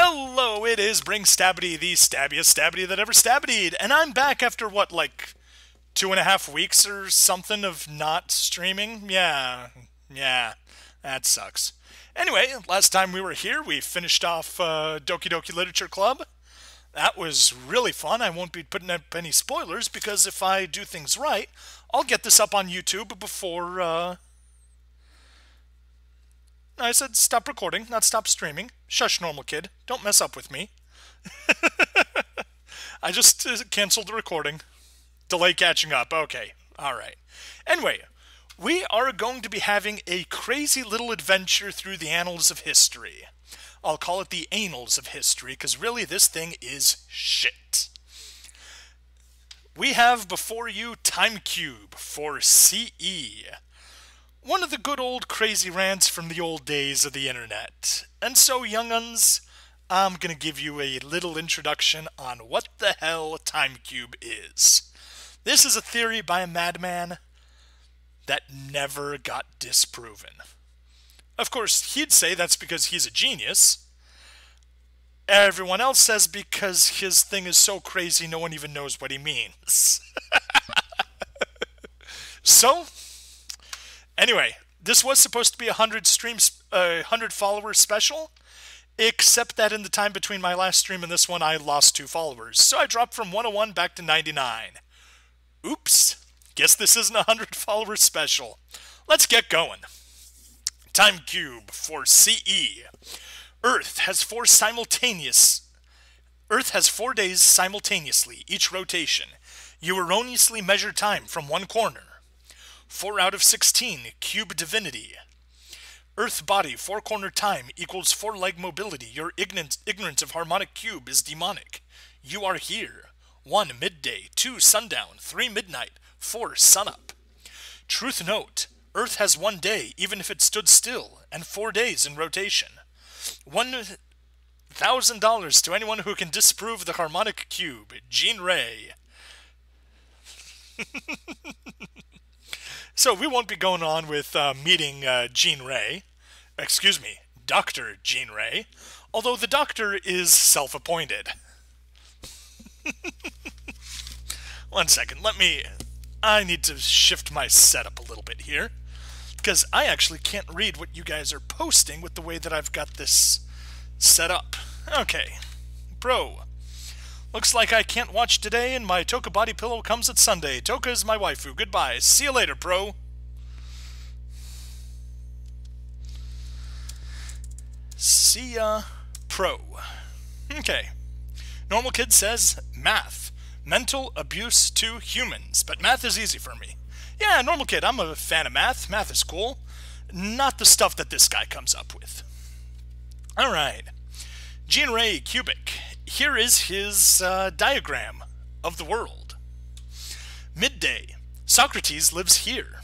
Hello, it is Bring Stabity, the stabbiest stabbity that ever stabbitied, and I'm back after what, like two and a half weeks or something of not streaming? Yeah, yeah, that sucks. Anyway, last time we were here, we finished off uh, Doki Doki Literature Club. That was really fun. I won't be putting up any spoilers because if I do things right, I'll get this up on YouTube before. Uh... I said stop recording, not stop streaming. Shush, normal kid. Don't mess up with me. I just uh, canceled the recording. Delay catching up. Okay. All right. Anyway, we are going to be having a crazy little adventure through the annals of history. I'll call it the annals of history because really this thing is shit. We have before you Time Cube for CE. One of the good old crazy rants from the old days of the internet. And so, young younguns, I'm going to give you a little introduction on what the hell Time Cube is. This is a theory by a madman that never got disproven. Of course, he'd say that's because he's a genius. Everyone else says because his thing is so crazy no one even knows what he means. so, anyway, this was supposed to be a 100 streams, uh, 100 follower special, except that in the time between my last stream and this one, I lost two followers. So I dropped from 101 back to 99. Oops. Guess this isn't a 100 follower special. Let's get going. Time Cube for CE. Earth has four simultaneous Earth has four days simultaneously, each rotation. You erroneously measure time from one corner. 4 out of 16, cube divinity. Earth body, four corner time equals four leg mobility. Your ignorance, ignorance of harmonic cube is demonic. You are here. 1 midday, 2 sundown, 3 midnight, 4 sunup. Truth note Earth has one day, even if it stood still, and four days in rotation. $1,000 to anyone who can disprove the harmonic cube. Gene Ray. so we won't be going on with uh, meeting uh, Gene Ray. Excuse me, Dr. Gene Ray. Although the doctor is self appointed. One second, let me. I need to shift my setup a little bit here. Because I actually can't read what you guys are posting with the way that I've got this set up. Okay. Bro. Looks like I can't watch today, and my Toka body pillow comes at Sunday. Toka is my waifu. Goodbye. See you later, bro. See ya, pro. Okay. Normal Kid says math. Mental abuse to humans. But math is easy for me. Yeah, normal kid, I'm a fan of math. Math is cool. Not the stuff that this guy comes up with. Alright. Gene Ray Cubic. Here is his uh, diagram of the world. Midday. Socrates lives here.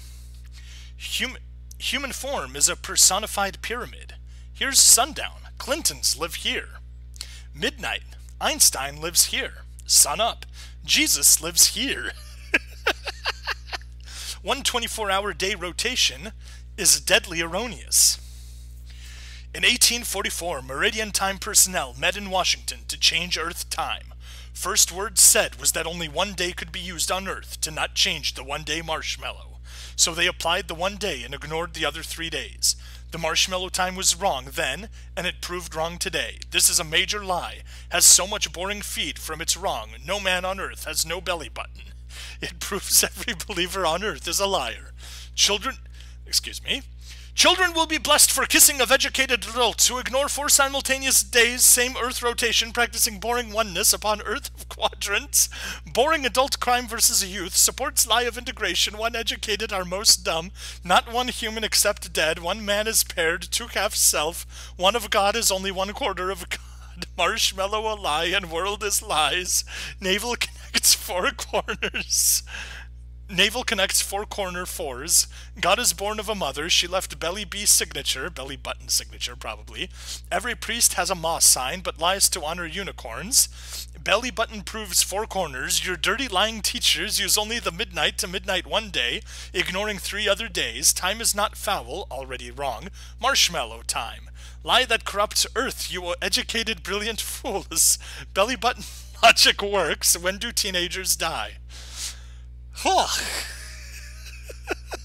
Human, human form is a personified pyramid. Here's sundown. Clintons live here. Midnight. Einstein lives here. Sun up. Jesus lives here. One 24 hour day rotation is deadly erroneous. In 1844, Meridian Time personnel met in Washington to change Earth time. First word said was that only one day could be used on Earth to not change the one day marshmallow. So they applied the one day and ignored the other three days. The marshmallow time was wrong then, and it proved wrong today. This is a major lie. Has so much boring feed from its wrong. No man on earth has no belly button. It proves every believer on earth is a liar. Children, excuse me, Children will be blessed for kissing of educated adults who ignore four simultaneous days, same Earth rotation, practicing boring oneness upon Earth quadrants. Boring adult crime versus youth supports lie of integration. One educated are most dumb. Not one human except dead. One man is paired, two half self. One of God is only one quarter of God. Marshmallow a lie and world is lies. Navel connects four corners. Navel connects four corner fours. God is born of a mother. She left belly B signature, belly button signature probably. Every priest has a moss sign, but lies to honor unicorns. Belly button proves four corners. Your dirty lying teachers use only the midnight to midnight one day, ignoring three other days. Time is not foul, already wrong. Marshmallow time. Lie that corrupts Earth, you educated, brilliant fools. Belly button logic works. When do teenagers die? Huh.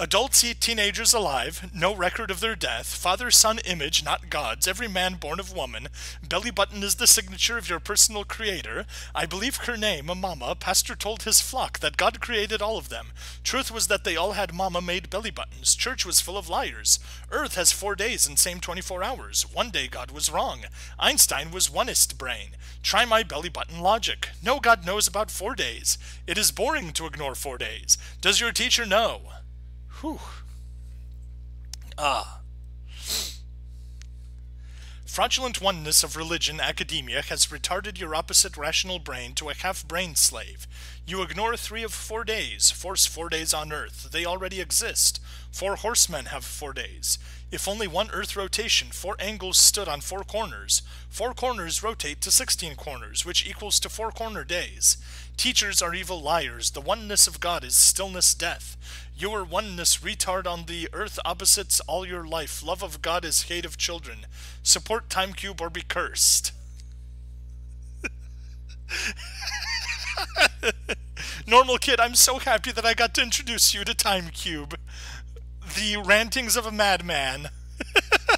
Adults eat teenagers alive, no record of their death, father son image, not God's, every man born of woman. Belly button is the signature of your personal creator. I believe her name, a Mama. Pastor told his flock that God created all of them. Truth was that they all had mama made belly buttons. Church was full of liars. Earth has four days and same 24 hours. One day God was wrong. Einstein was oneist brain. Try my belly button logic. No God knows about four days. It is boring to ignore four days. Does your teacher know? Whew. Ah. Fraudulent oneness of religion academia has retarded your opposite rational brain to a half brain slave. You ignore three of four days, force four days on Earth. They already exist. Four horsemen have four days. If only one Earth rotation, four angles stood on four corners. Four corners rotate to 16 corners, which equals to four corner days. Teachers are evil liars. The oneness of God is stillness death. Your oneness retard on the earth opposites all your life. Love of God is hate of children. Support Time Cube or be cursed. Normal kid, I'm so happy that I got to introduce you to Time Cube. The rantings of a madman.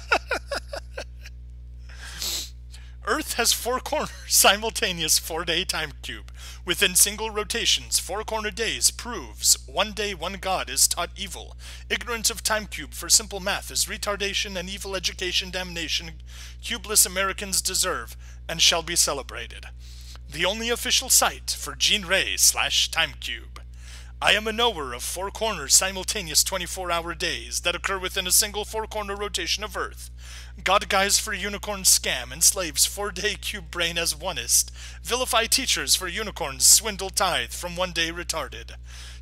Earth has four corners, simultaneous four-day time cube. Within single rotations, four-corner days proves one day one god is taught evil. Ignorance of time cube for simple math is retardation and evil education damnation cubeless Americans deserve and shall be celebrated. The only official site for Gene Ray slash time cube. I am a knower of four corners simultaneous 24 hour days that occur within a single four corner rotation of Earth. God guys for unicorn scam, enslaves four day cube brain as oneist, vilify teachers for unicorns, swindle tithe from one day retarded.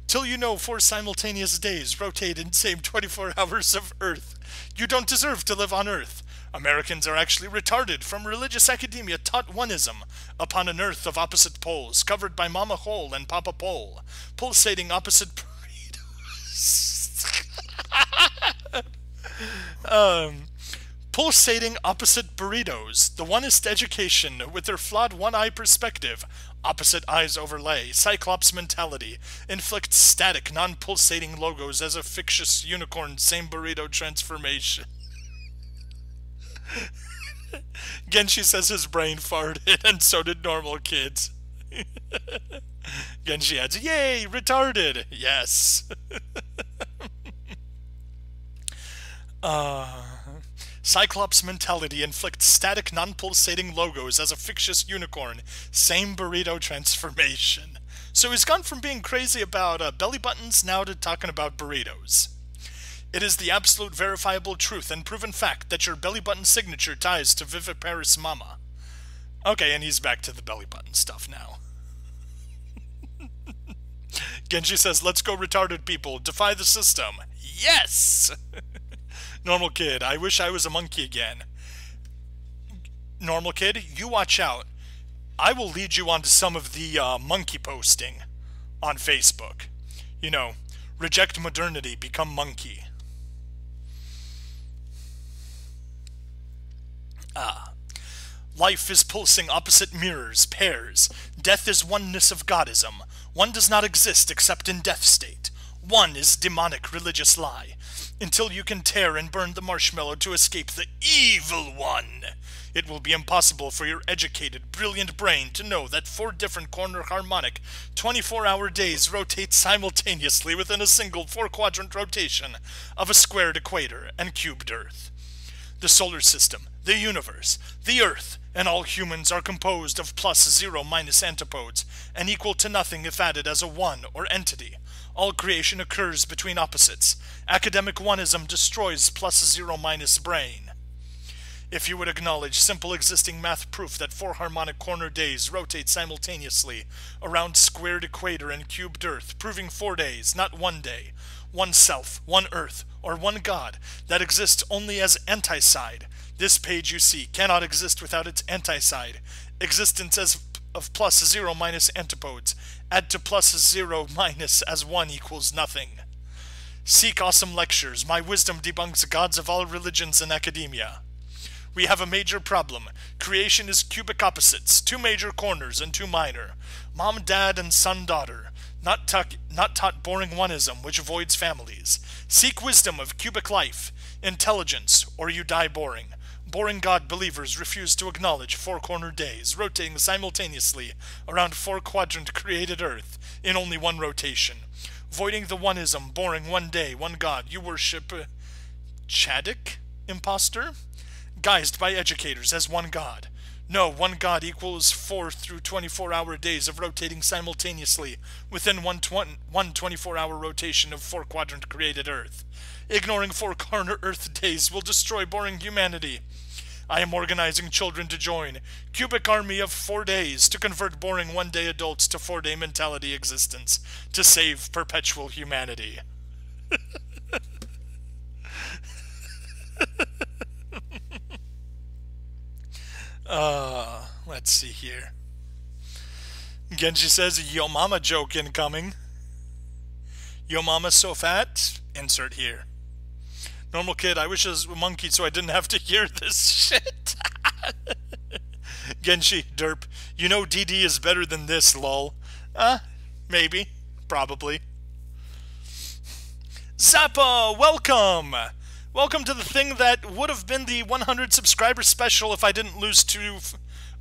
Till you know four simultaneous days rotate in same 24 hours of Earth. You don't deserve to live on Earth. Americans are actually retarded from religious academia taught oneism upon an earth of opposite poles, covered by Mama Hole and Papa Pole, pulsating opposite burritos. um, pulsating opposite burritos, the oneist education with their flawed one-eye perspective, opposite eyes overlay, cyclops mentality, inflict static, non-pulsating logos as a fictitious unicorn same burrito transformation. Genshi says his brain farted, and so did normal kids. Genshi adds, Yay, retarded! Yes. uh, Cyclops mentality inflicts static, non pulsating logos as a fictitious unicorn. Same burrito transformation. So he's gone from being crazy about uh, belly buttons now to talking about burritos. It is the absolute verifiable truth and proven fact that your belly button signature ties to Viviparous Mama. Okay, and he's back to the belly button stuff now. Genji says, let's go retarded people, defy the system. Yes! Normal kid, I wish I was a monkey again. Normal kid, you watch out. I will lead you onto some of the uh, monkey posting on Facebook. You know, reject modernity, become monkey. Ah. Life is pulsing opposite mirrors, pairs. Death is oneness of godism. One does not exist except in death state. One is demonic religious lie. Until you can tear and burn the marshmallow to escape the evil one, it will be impossible for your educated, brilliant brain to know that four different corner harmonic 24-hour days rotate simultaneously within a single four-quadrant rotation of a squared equator and cubed Earth. The solar system, the universe, the earth, and all humans are composed of plus zero minus antipodes, and equal to nothing if added as a one or entity. All creation occurs between opposites. Academic oneism destroys plus zero minus brain. If you would acknowledge simple existing math proof that four harmonic corner days rotate simultaneously around squared equator and cubed earth, proving four days, not one day, one self, one earth, or one God, that exists only as anti-side, this page you see cannot exist without its anti-side. Existence as of plus 0 minus antipodes. Add to plus 0 minus as 1 equals nothing. Seek awesome lectures. My wisdom debunks gods of all religions and academia. We have a major problem. Creation is cubic opposites, two major corners and two minor. Mom, dad, and son, daughter. Not, tuck, not taught boring oneism, which avoids families. Seek wisdom of cubic life, intelligence, or you die boring. Boring God believers refuse to acknowledge four corner days, rotating simultaneously around four quadrant created Earth in only one rotation. Voiding the oneism, boring one day, one God, you worship. Uh? Impostor? Guised by educators as one God. No, one God equals 4 through 24 hour days of rotating simultaneously within one, one 24 hour rotation of four quadrant created Earth. Ignoring four corner Earth days will destroy boring humanity. I am organizing children to join. Cubic army of four days to convert boring one day adults to four day mentality existence to save perpetual humanity. uh, let's see here. Genji says, Yo mama joke incoming. Yo mama so fat? Insert here. Normal kid, I wish I was a monkey so I didn't have to hear this shit. Genshi, derp, you know DD is better than this, lol. Uh, maybe. Probably. Zappa, welcome! Welcome to the thing that would have been the 100 subscriber special if I didn't lose two...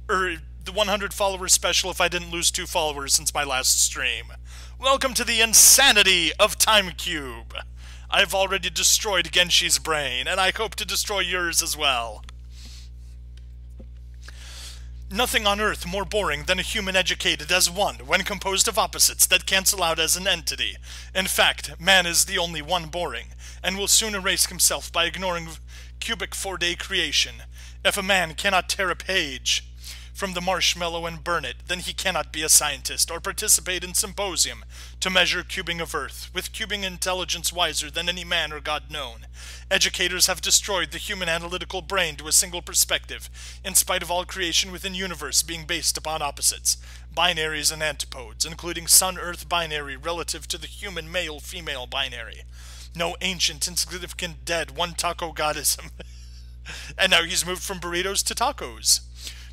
Or the 100 followers special if I didn't lose two followers since my last stream. Welcome to the insanity of Time Cube. I've already destroyed Genshi's brain, and I hope to destroy yours as well. Nothing on earth more boring than a human educated as one when composed of opposites that cancel out as an entity. In fact, man is the only one boring, and will soon erase himself by ignoring cubic four-day creation. If a man cannot tear a page, from the marshmallow and burn it, then he cannot be a scientist or participate in symposium to measure cubing of Earth, with cubing intelligence wiser than any man or god known. Educators have destroyed the human analytical brain to a single perspective, in spite of all creation within universe being based upon opposites, binaries and antipodes, including Sun-Earth binary relative to the human male-female binary. No ancient, insignificant dead, one taco goddism. and now he's moved from burritos to tacos.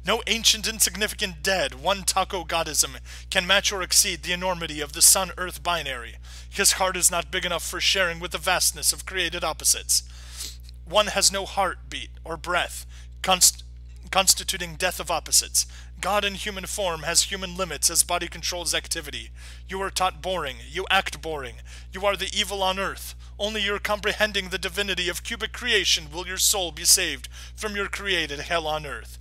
No ancient insignificant dead, one taco godism, can match or exceed the enormity of the Sun Earth binary. His heart is not big enough for sharing with the vastness of created opposites. One has no heartbeat or breath, const constituting death of opposites. God in human form has human limits as body controls activity. You are taught boring. You act boring. You are the evil on earth. Only your comprehending the divinity of cubic creation will your soul be saved from your created hell on earth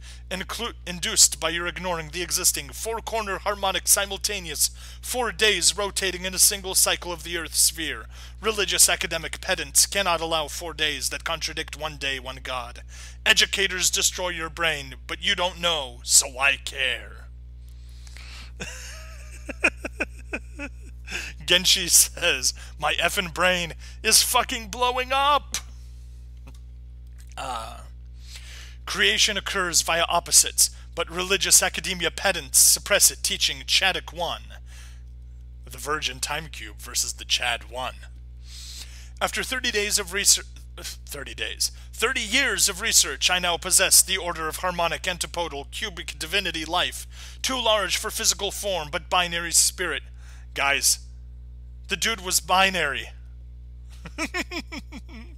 induced by your ignoring the existing four-corner harmonic simultaneous four days rotating in a single cycle of the Earth's sphere. Religious academic pedants cannot allow four days that contradict one day, one God. Educators destroy your brain, but you don't know, so I care. Genshi says, my effing brain is fucking blowing up! Uh, Creation occurs via opposites, but religious academia pedants suppress it, teaching Chadic 1. The Virgin Time Cube versus the Chad 1. After 30 days of research, 30 days, 30 years of research, I now possess the order of harmonic antipodal cubic divinity life, too large for physical form, but binary spirit. Guys, the dude was binary.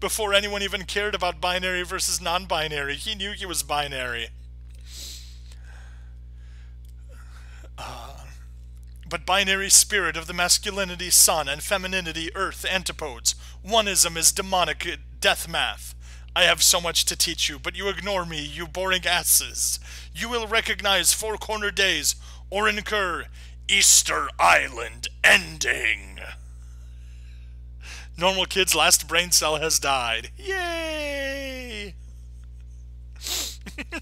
before anyone even cared about binary versus non-binary. He knew he was binary. Uh, but binary spirit of the masculinity sun and femininity earth antipodes. Oneism is demonic death math. I have so much to teach you, but you ignore me, you boring asses. You will recognize Four Corner Days or incur Easter Island ending. Normal kid's last brain cell has died. Yay!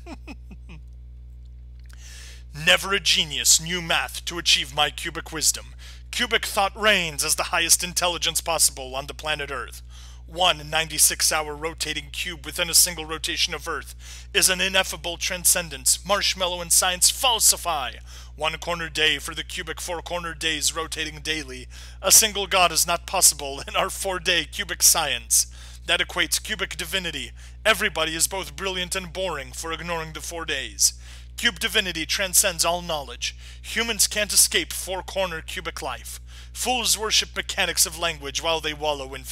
Never a genius knew math to achieve my cubic wisdom. Cubic thought reigns as the highest intelligence possible on the planet Earth. One 96 hour rotating cube within a single rotation of Earth is an ineffable transcendence Marshmallow and science falsify. One corner day for the cubic four corner days rotating daily. A single God is not possible in our four day cubic science. That equates cubic divinity. Everybody is both brilliant and boring for ignoring the four days. Cube divinity transcends all knowledge. Humans can't escape four corner cubic life. Fools worship mechanics of language while they wallow in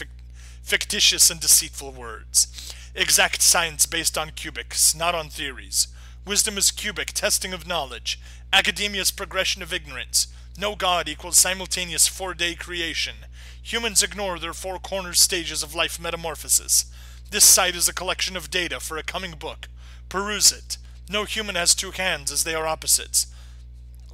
fictitious and deceitful words. Exact science based on cubics, not on theories. Wisdom is cubic, testing of knowledge. Academia's progression of ignorance. No God equals simultaneous four day creation. Humans ignore their four corner stages of life metamorphosis. This site is a collection of data for a coming book. Peruse it. No human has two hands as they are opposites.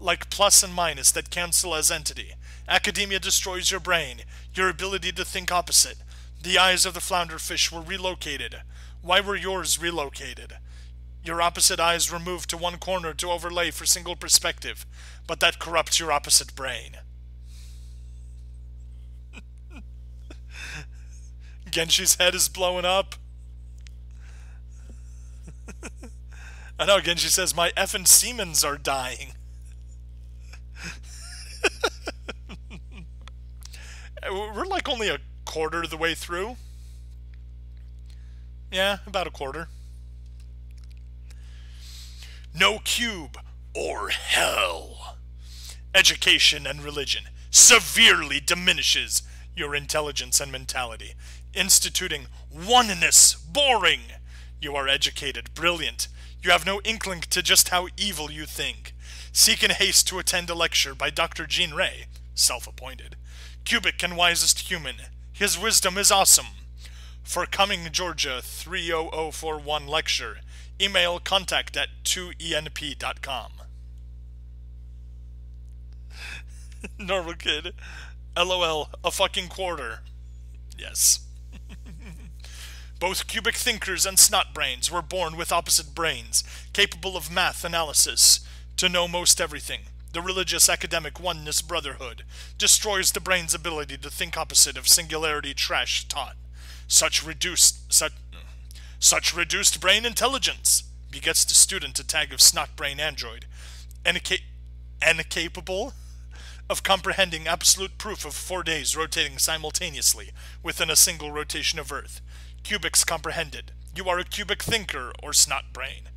Like plus and minus that cancel as entity. Academia destroys your brain, your ability to think opposite. The eyes of the flounder fish were relocated. Why were yours relocated? Your opposite eyes were moved to one corner to overlay for single perspective, but that corrupts your opposite brain. Genshi's head is blowing up. I know, Genshi says, my effing Siemens are dying. We're like only a quarter of the way through. Yeah, about a quarter. No cube or hell. Education and religion severely diminishes your intelligence and mentality. Instituting oneness, boring. You are educated, brilliant. You have no inkling to just how evil you think. Seek in haste to attend a lecture by Dr. Gene Ray, self-appointed, cubic and wisest human, his wisdom is awesome. For coming Georgia 30041 lecture, email contact at 2enp.com. Normal kid. LOL, a fucking quarter. Yes. Both cubic thinkers and snot brains were born with opposite brains, capable of math analysis, to know most everything the religious academic oneness brotherhood, destroys the brain's ability to think opposite of singularity trash taught. Such reduced such such reduced brain intelligence begets the student a tag of snot brain android, and, and capable of comprehending absolute proof of four days rotating simultaneously within a single rotation of Earth. Cubics comprehended. You are a cubic thinker or snot brain.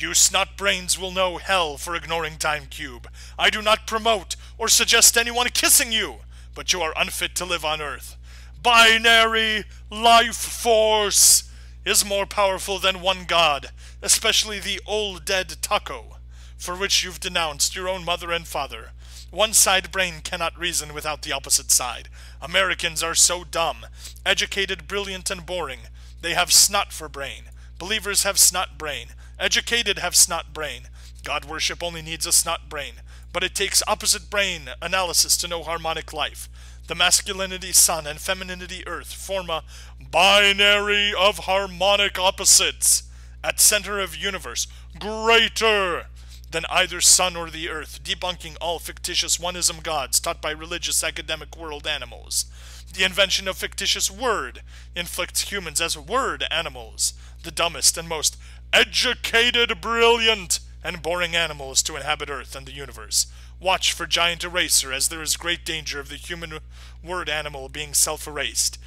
You snot brains will know hell for ignoring Time Cube. I do not promote or suggest anyone kissing you, but you are unfit to live on Earth. Binary life force is more powerful than one god, especially the old dead Taco, for which you've denounced your own mother and father. One side brain cannot reason without the opposite side. Americans are so dumb, educated, brilliant, and boring. They have snot for brain. Believers have snot brain. Educated have snot brain. God worship only needs a snot brain, but it takes opposite brain analysis to know harmonic life. The masculinity sun and femininity earth form a binary of harmonic opposites at center of universe, greater than either sun or the earth, debunking all fictitious oneism gods taught by religious academic world animals. The invention of fictitious word inflicts humans as word animals, the dumbest and most educated, brilliant, and boring animals to inhabit Earth and the universe. Watch for Giant Eraser, as there is great danger of the human word animal being self-erased.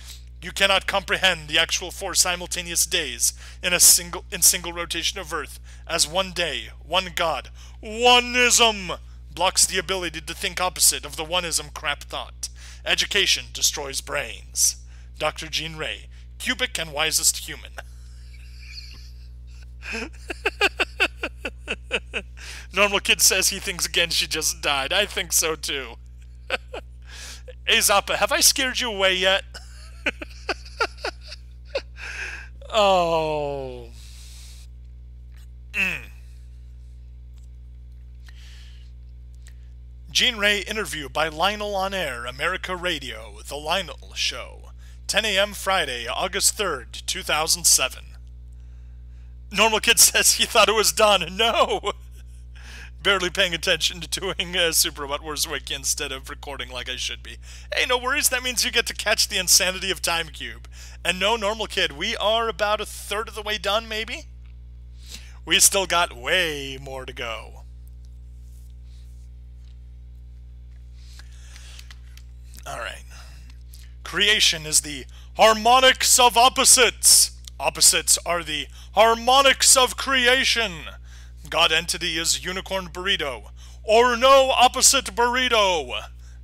You cannot comprehend the actual four simultaneous days in a single in single rotation of Earth as one day, one God, oneism blocks the ability to think opposite of the oneism crap thought. Education destroys brains. Dr. Gene Ray, cubic and wisest human. Normal Kid says he thinks again she just died. I think so too. hey Zappa, have I scared you away yet? oh. Mm. Gene Ray interview by Lionel on Air, America Radio, The Lionel Show. 10 a.m. Friday, August 3rd, 2007. Normal Kid says he thought it was done. No! barely paying attention to doing uh, Super Robot Wars Wiki instead of recording like I should be. Hey, no worries. That means you get to catch the insanity of Time Cube. And no, normal kid, we are about a third of the way done, maybe. We still got way more to go. All right. Creation is the harmonics of opposites. Opposites are the harmonics of creation. God entity is unicorn burrito, or no opposite burrito.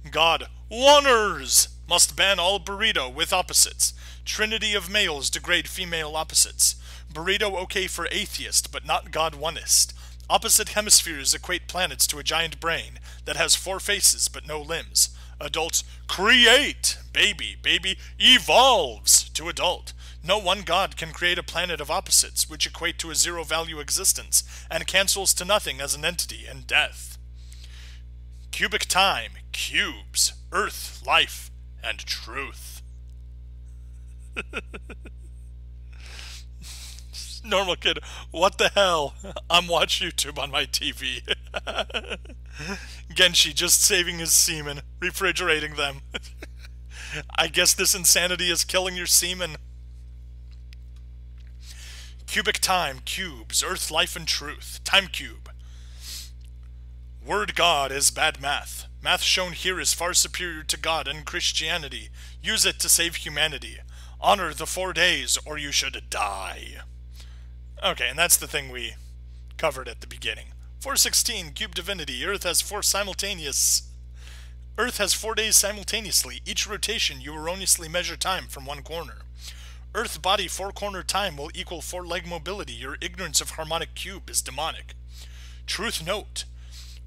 God oneers must ban all burrito with opposites. Trinity of males degrade female opposites. Burrito okay for atheist, but not God oneist. Opposite hemispheres equate planets to a giant brain that has four faces but no limbs. Adults create. Baby, baby evolves to adult. No one god can create a planet of opposites, which equate to a zero value existence, and cancels to nothing as an entity and death. Cubic time, cubes, earth, life, and truth. Normal kid, what the hell? I'm watch YouTube on my TV. Genshi just saving his semen, refrigerating them. I guess this insanity is killing your semen. Cubic time, cubes, earth, life, and truth. Time cube. Word God is bad math. Math shown here is far superior to God and Christianity. Use it to save humanity. Honor the four days, or you should die. Okay, and that's the thing we covered at the beginning. 416, Cube Divinity. Earth has four simultaneous. Earth has four days simultaneously. Each rotation, you erroneously measure time from one corner. Earth body four corner time will equal four leg mobility. Your ignorance of harmonic cube is demonic. Truth note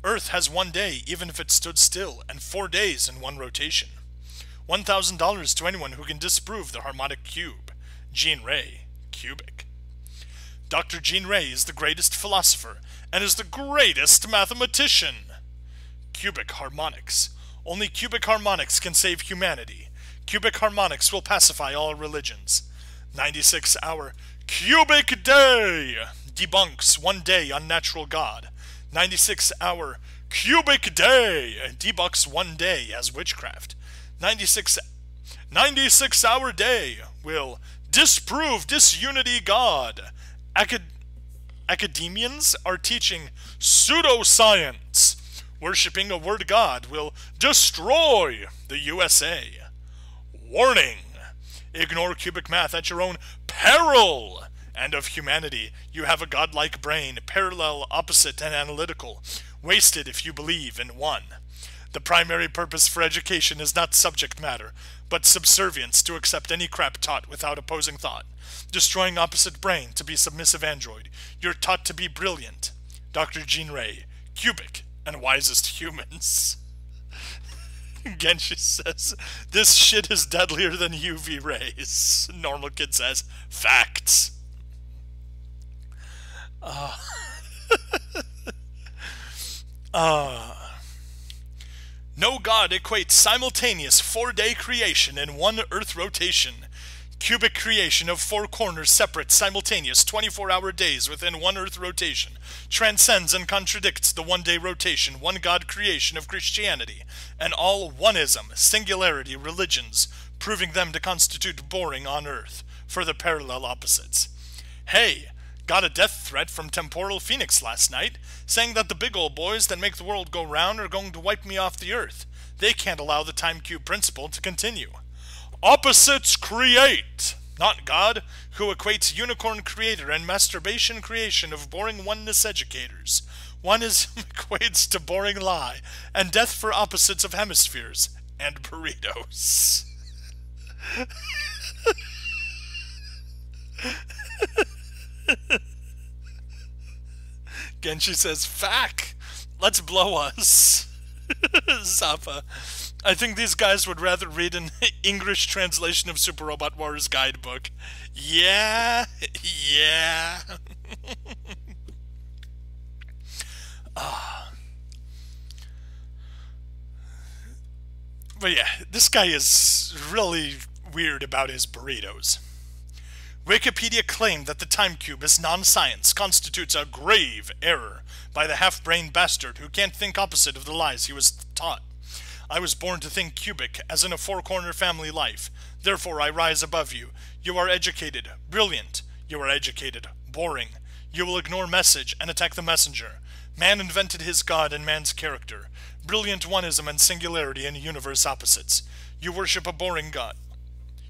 Earth has one day, even if it stood still, and four days in one rotation. $1,000 to anyone who can disprove the harmonic cube. Gene Ray, cubic. Dr. Gene Ray is the greatest philosopher and is the greatest mathematician. Cubic harmonics. Only cubic harmonics can save humanity. Cubic harmonics will pacify all religions. 96 hour cubic day debunks one day unnatural God. 96 hour cubic day debunks one day as witchcraft. 96 96 hour day will disprove disunity God. Acad- academians are teaching pseudoscience. Worshipping a word god will destroy the USA. Warning! Ignore cubic math at your own peril! And of humanity, you have a godlike brain, parallel, opposite, and analytical, wasted if you believe in one. The primary purpose for education is not subject matter, but subservience to accept any crap taught without opposing thought. Destroying opposite brain to be submissive android. You're taught to be brilliant. Dr. Gene Ray, cubic, and wisest humans. Genshi says, this shit is deadlier than UV rays. Normal Kid says, facts. Uh, uh, no god equates simultaneous four-day creation in one Earth rotation. Cubic creation of four corners separate simultaneous 24-hour days within one Earth rotation transcends and contradicts the one-day rotation, one God creation of Christianity, and all oneism, singularity religions, proving them to constitute boring on Earth, for the parallel opposites. Hey, got a death threat from Temporal Phoenix last night, saying that the big old boys that make the world go round are going to wipe me off the earth. They can't allow the time cube principle to continue. Opposites create, not God, who equates unicorn creator and masturbation creation of boring oneness educators. One is equates to boring lie, and death for opposites of hemispheres, and burritos. Genshi says, Fack! Let's blow us. Zappa. I think these guys would rather read an English translation of Super Robot Wars guidebook. Yeah, yeah. uh. But yeah, this guy is really weird about his burritos. Wikipedia claimed that the time cube is non-science constitutes a grave error by the half-brained bastard who can't think opposite of the lies he was taught. I was born to think cubic, as in a four-corner family life. Therefore I rise above you. You are educated, brilliant. You are educated, boring. You will ignore message and attack the messenger. Man invented his God and man's character. Brilliant oneism and singularity in universe opposites. You worship a boring God.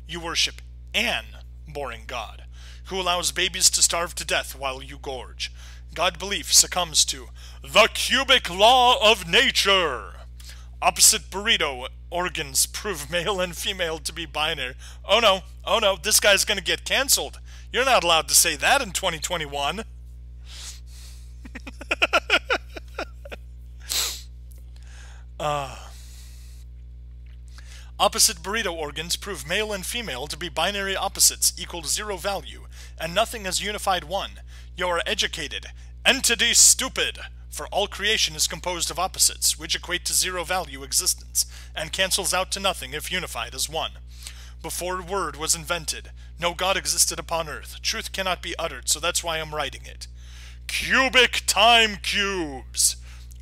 You worship an boring God, who allows babies to starve to death while you gorge. God belief succumbs to the cubic law of nature. Opposite burrito organs prove male and female to be binary. Oh no, oh no, this guy's gonna get canceled. You're not allowed to say that in 2021. uh, opposite burrito organs prove male and female to be binary opposites equal to zero value, and nothing is unified one. You are educated. Entity stupid! For all creation is composed of opposites, which equate to zero value existence, and cancels out to nothing if unified as one. Before word was invented, no God existed upon earth. Truth cannot be uttered, so that's why I'm writing it. Cubic time cubes!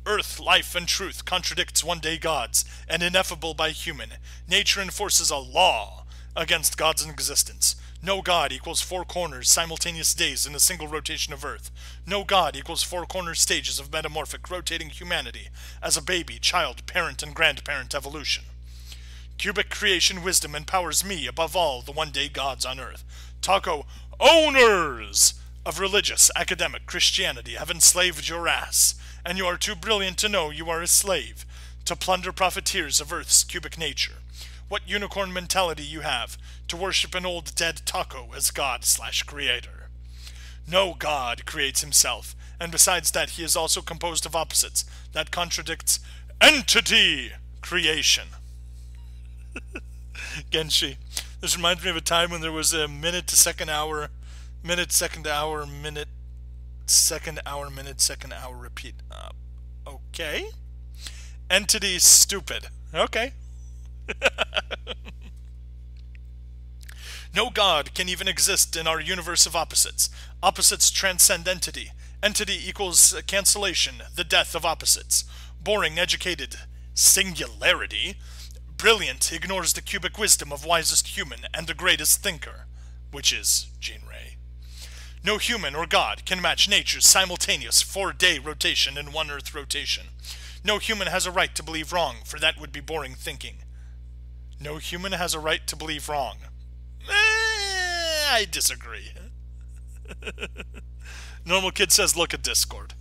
Earth, life, and truth contradicts one-day gods, and ineffable by human. Nature enforces a law against God's existence. No God equals four corners, simultaneous days in a single rotation of Earth. No God equals four corner stages of metamorphic rotating humanity as a baby, child, parent, and grandparent evolution. Cubic creation wisdom empowers me above all the one day gods on Earth. Taco owners of religious, academic Christianity have enslaved your ass, and you are too brilliant to know you are a slave, to plunder profiteers of Earth's cubic nature what unicorn mentality you have to worship an old dead taco as God slash creator. No God creates himself, and besides that, he is also composed of opposites. That contradicts entity creation. Genshi. This reminds me of a time when there was a minute to second hour, minute, second hour, minute, second hour, minute, second hour repeat. Uh, okay. Entity stupid. Okay. no God can even exist in our universe of opposites. Opposites transcend entity. Entity equals cancellation, the death of opposites. Boring, educated, singularity. Brilliant ignores the cubic wisdom of wisest human and the greatest thinker, which is Gene Ray. No human or God can match nature's simultaneous four-day rotation and one Earth rotation. No human has a right to believe wrong, for that would be boring thinking. No human has a right to believe wrong. Eh, I disagree. Normal Kid says, look at Discord.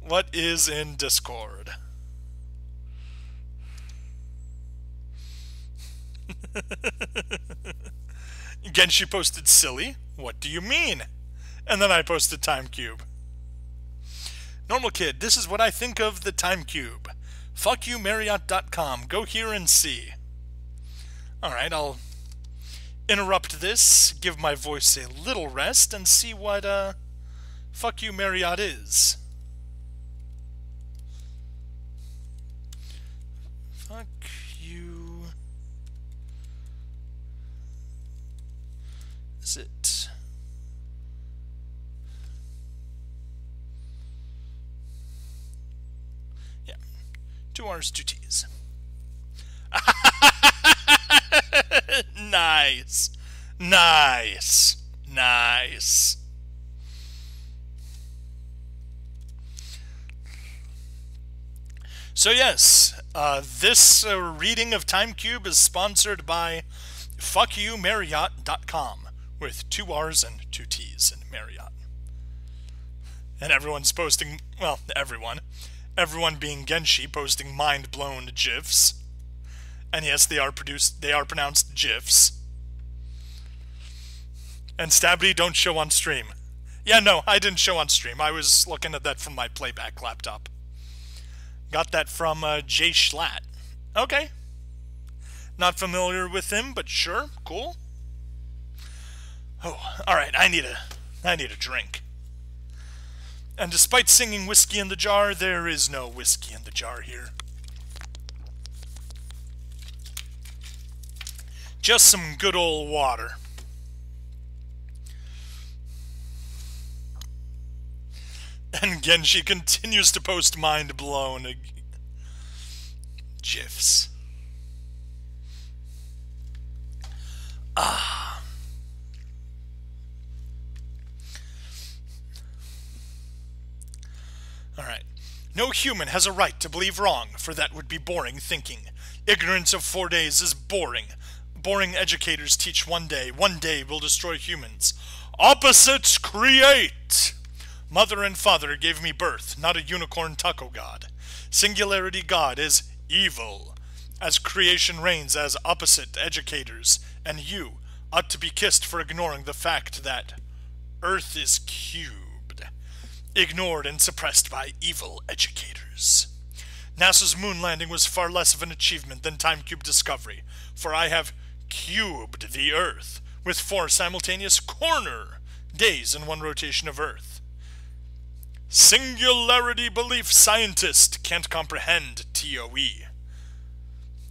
What is in Discord? Again, she posted silly. What do you mean? And then I posted Time Cube. Normal Kid, this is what I think of the Time Cube. Fuck you, Marriott.com. Go here and see. Alright, I'll interrupt this, give my voice a little rest, and see what, uh, fuck you Marriott is. Fuck you... Is it... Yeah. Two R's, two T's. nice. Nice. Nice. So yes, uh, this uh, reading of Time Cube is sponsored by FuckYouMarriott.com with two R's and two T's in Marriott. And everyone's posting, well, everyone. Everyone being Genshi posting mind-blown GIFs. And yes, they are produced. They are pronounced GIFs. And Stabby don't show on stream. Yeah, no, I didn't show on stream. I was looking at that from my playback laptop. Got that from uh, Jay Schlatt. Okay. Not familiar with him, but sure, cool. Oh, all right. I need a, I need a drink. And despite singing whiskey in the jar, there is no whiskey in the jar here. Just some good old water. And Genji continues to post mind blown GIFs. Ah. Alright. No human has a right to believe wrong, for that would be boring thinking. Ignorance of four days is boring. Boring educators teach one day. One day will destroy humans. Opposites create! Mother and father gave me birth, not a unicorn taco god. Singularity God is evil. As creation reigns as opposite educators, and you ought to be kissed for ignoring the fact that Earth is cubed, ignored and suppressed by evil educators. NASA's moon landing was far less of an achievement than time cube discovery, for I have cubed the Earth with four simultaneous corner days in one rotation of Earth. Singularity belief scientist can't comprehend TOE.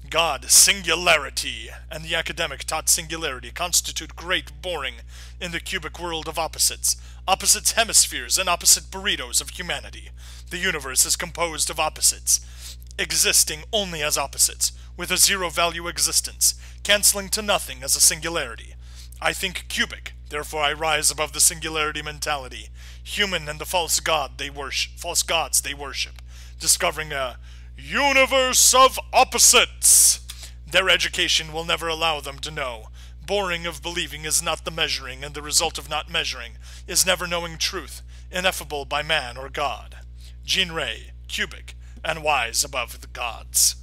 God, singularity, and the academic taught singularity constitute great boring in the cubic world of opposites, opposites hemispheres and opposite burritos of humanity. The universe is composed of opposites, existing only as opposites, with a zero value existence, canceling to nothing as a singularity. I think cubic, therefore I rise above the singularity mentality, human and the false god they worship, false gods they worship, discovering a universe of opposites. Their education will never allow them to know. Boring of believing is not the measuring, and the result of not measuring is never knowing truth, ineffable by man or God. Gene Ray, cubic, and wise above the gods.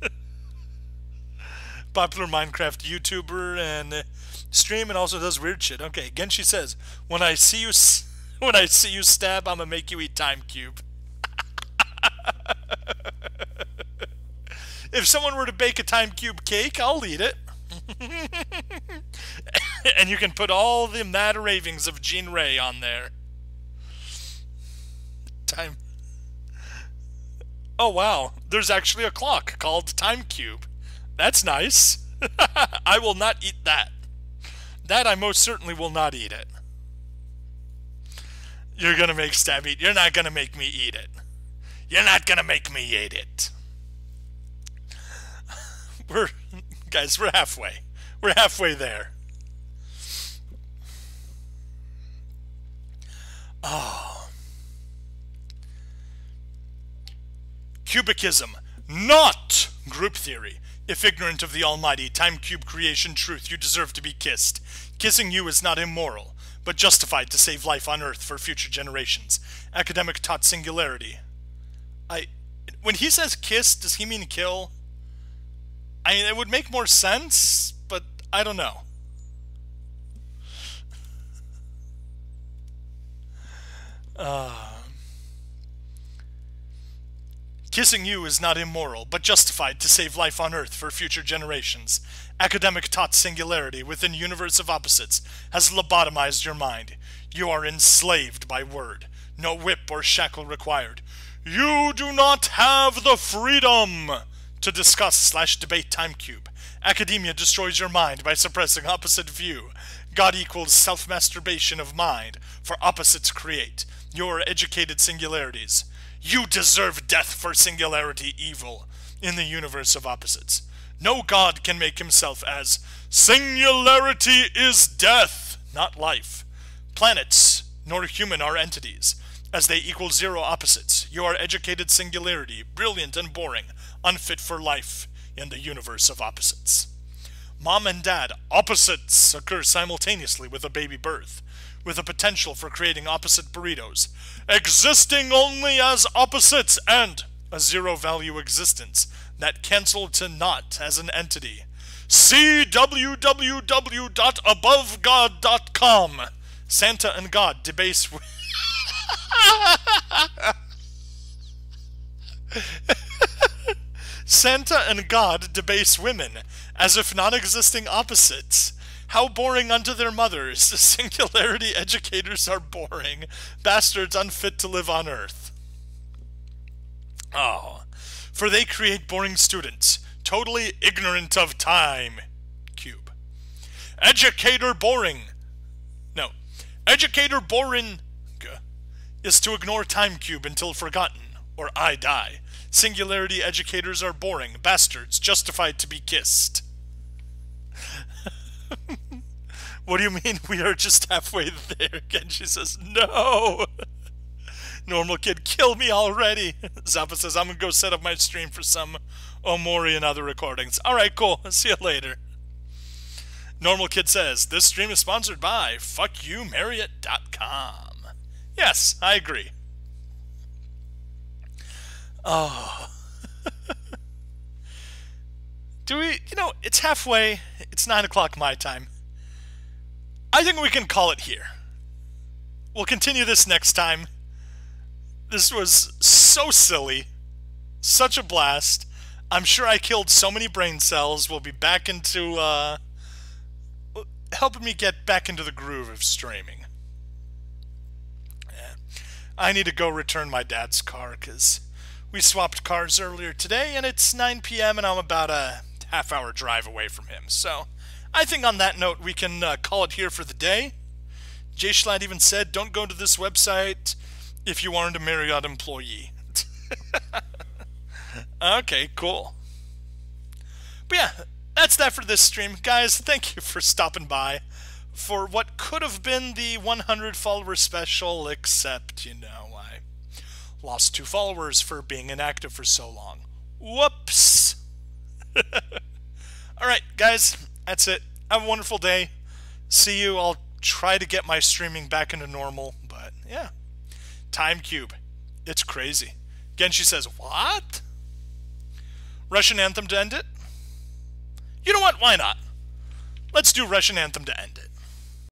Popular Minecraft YouTuber and uh, stream and also does weird shit. Okay, again she says, when I see you when I see you stab, I'm gonna make you eat time cube. if someone were to bake a time cube cake, I'll eat it. and you can put all the mad ravings of Gene Ray on there. Time. Oh wow, there's actually a clock called Time Cube. That's nice. I will not eat that. That I most certainly will not eat it. You're gonna make Stab eat. You're not gonna make me eat it. You're not gonna make me eat it. We're guys, we're halfway. We're halfway there. Ah. Oh. Cubicism, not group theory. If ignorant of the almighty time cube creation truth, you deserve to be kissed. Kissing you is not immoral but justified to save life on Earth for future generations. Academic taught singularity. I, when he says kiss, does he mean kill? I mean, it would make more sense, but I don't know. Uh, kissing you is not immoral, but justified to save life on Earth for future generations. Academic taught singularity within universe of opposites has lobotomized your mind. You are enslaved by word. No whip or shackle required. You do not have the freedom to discuss slash debate time cube. Academia destroys your mind by suppressing opposite view. God equals self-masturbation of mind, for opposites create. Your educated singularities. You deserve death for singularity evil in the universe of opposites. No god can make himself as singularity is death, not life. Planets, nor human are entities, as they equal zero opposites. You are educated singularity, brilliant and boring, unfit for life in the universe of opposites. Mom and dad, opposites, occur simultaneously with a baby birth, with a potential for creating opposite burritos, existing only as opposites and a zero value existence that canceled to not as an entity. See www.abovegod.com. Santa and God debase. Santa and God debase women as if non existing opposites. How boring unto their mothers. Singularity educators are boring. Bastards unfit to live on earth. Oh for they create boring students, totally ignorant of time. Cube. Educator boring. No. Educator boring. is to ignore Time Cube until forgotten, or I die. Singularity educators are boring, bastards, justified to be kissed. What do you mean we are just halfway there? Genji says, no! Normal kid, kill me already! Zappa says, I'm gonna go set up my stream for some Omori and other recordings. Alright, cool. See you later. Normal Kid says, This stream is sponsored by FuckYouMarriott.com. Yes, I agree. Oh. Do we, you know, it's halfway. It's 9 o'clock my time. I think we can call it here. We'll continue this next time. This was so silly. Such a blast. I'm sure I killed so many brain cells. We'll be back into, uh, helping me get back into the groove of streaming. Yeah. I need to go return my dad's car because we swapped cars earlier today and it's 9 p.m. and I'm about a half hour drive away from him. So I think on that note, we can uh, call it here for the day. Jay Schlatt even said, don't go to this website if you aren't a Marriott employee. okay, cool. But yeah, that's that for this stream. Guys, thank you for stopping by for what could have been the 100 follower special, except, you know, I lost two followers for being inactive for so long. Whoops! Alright, guys, that's it. Have a wonderful day. See you. I'll try to get my streaming back into normal, but yeah. Time Cube. It's crazy. Genshi says, What? Russian anthem to end it? You know what? Why not? Let's do Russian Anthem to end it.